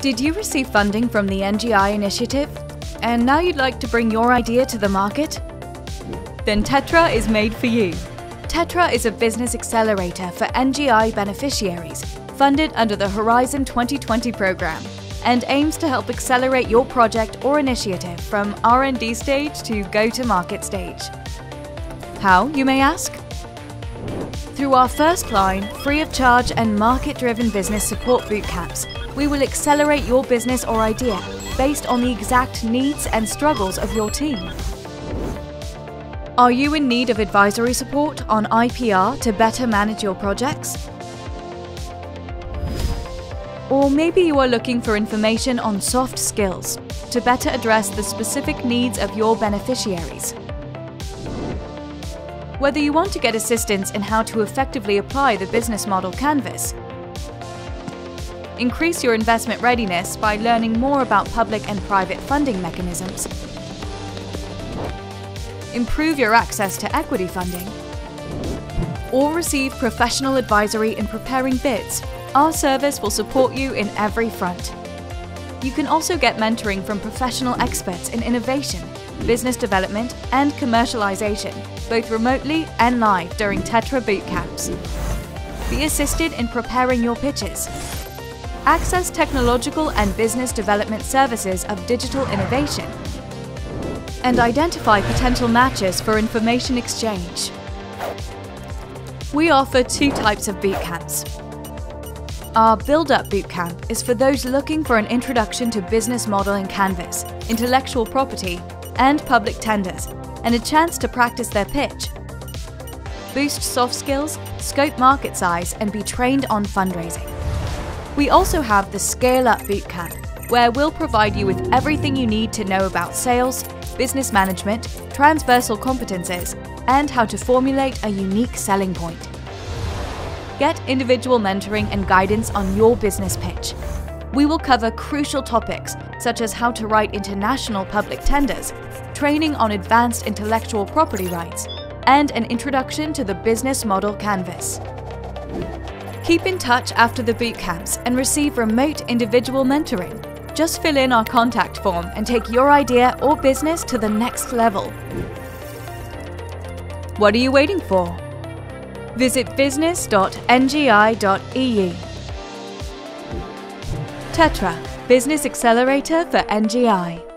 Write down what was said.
Did you receive funding from the NGI initiative? And now you'd like to bring your idea to the market? Then Tetra is made for you. Tetra is a business accelerator for NGI beneficiaries, funded under the Horizon 2020 program, and aims to help accelerate your project or initiative from R&D stage to go-to-market stage. How, you may ask? Through our first line, free of charge and market-driven business support bootcamps, we will accelerate your business or idea based on the exact needs and struggles of your team. Are you in need of advisory support on IPR to better manage your projects? Or maybe you are looking for information on soft skills to better address the specific needs of your beneficiaries. Whether you want to get assistance in how to effectively apply the business model canvas, increase your investment readiness by learning more about public and private funding mechanisms, improve your access to equity funding, or receive professional advisory in preparing bids, our service will support you in every front. You can also get mentoring from professional experts in innovation, business development, and commercialization, both remotely and live during Tetra boot camps. Be assisted in preparing your pitches. Access technological and business development services of digital innovation and identify potential matches for information exchange. We offer two types of bootcamps. Our Build Up Bootcamp is for those looking for an introduction to business model in Canvas, intellectual property, and public tenders, and a chance to practice their pitch. Boost soft skills, scope market size, and be trained on fundraising. We also have the Scale Up Bootcamp, where we'll provide you with everything you need to know about sales, business management, transversal competences, and how to formulate a unique selling point. Get individual mentoring and guidance on your business pitch. We will cover crucial topics such as how to write international public tenders, training on advanced intellectual property rights, and an introduction to the business model canvas. Keep in touch after the boot camps and receive remote individual mentoring. Just fill in our contact form and take your idea or business to the next level. What are you waiting for? Visit business.ngi.eu. Tetra, Business Accelerator for NGI.